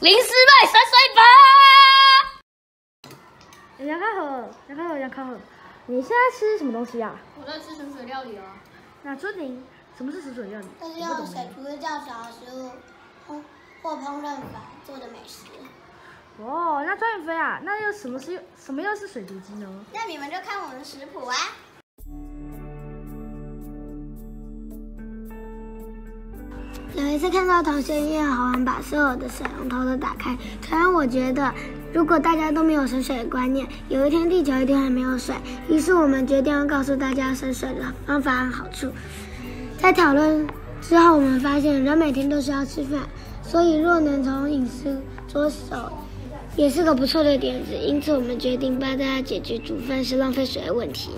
零失败甩甩吧。杨开和，杨开和，杨开和，你现在吃什么东西啊？我在吃水水料理啊。那朱婷，什么是水水料理？是用水煮的较少的食物，烹或烹饪法做的美食。哦，那张云飞啊，那又什么是什么又是水煮鸡呢？那你们就看我们的食谱啊。有一次看到同学因为好玩，把所有的水龙头都打开。突然我觉得，如果大家都没有省水的观念，有一天地球一定会没有水。于是我们决定要告诉大家省水的方法和好处。在讨论之后，我们发现人每天都需要吃饭，所以若能从饮食着手，也是个不错的点子。因此，我们决定帮大家解决煮饭时浪费水的问题。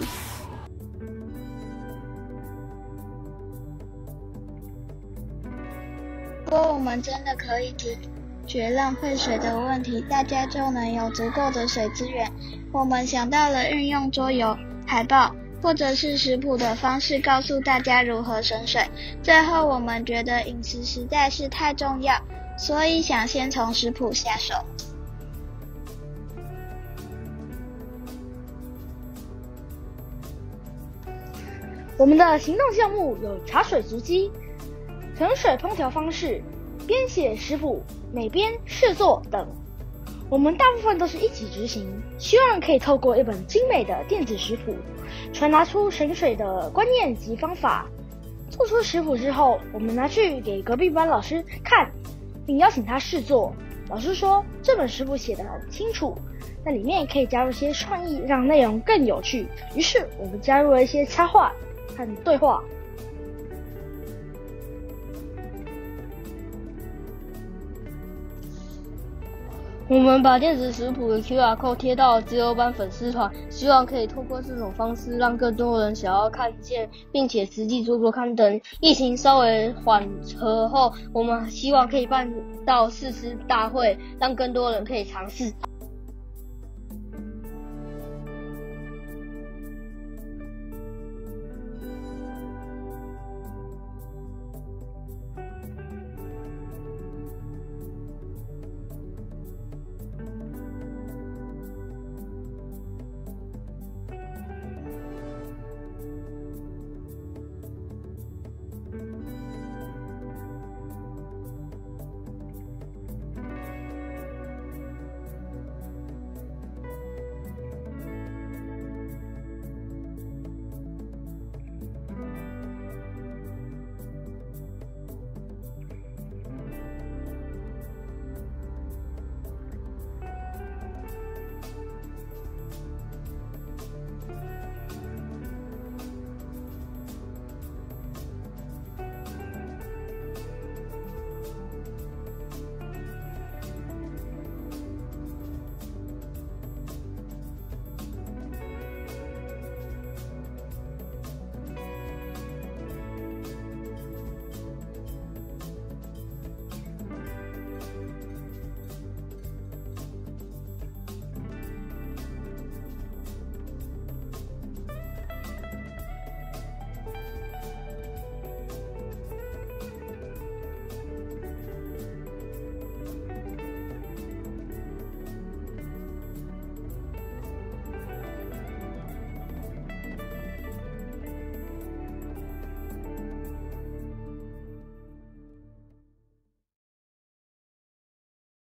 如果我们真的可以解决浪费水的问题，大家就能有足够的水资源。我们想到了运用桌游、海报或者是食谱的方式，告诉大家如何省水。最后，我们觉得饮食实在是太重要，所以想先从食谱下手。我们的行动项目有茶水足迹。省水烹调方式、编写食谱、美编试做等，我们大部分都是一起执行，希望可以透过一本精美的电子食谱，传达出省水的观念及方法。做出食谱之后，我们拿去给隔壁班老师看，并邀请他试做。老师说这本食谱写得很清楚，那里面可以加入一些创意，让内容更有趣。于是我们加入了一些插画和对话。我们把电子食谱的 QR code 贴到自由班粉丝团，希望可以透过这种方式，让更多人想要看见，并且实际做做看。等疫情稍微缓和后，我们希望可以办到试吃大会，让更多人可以尝试。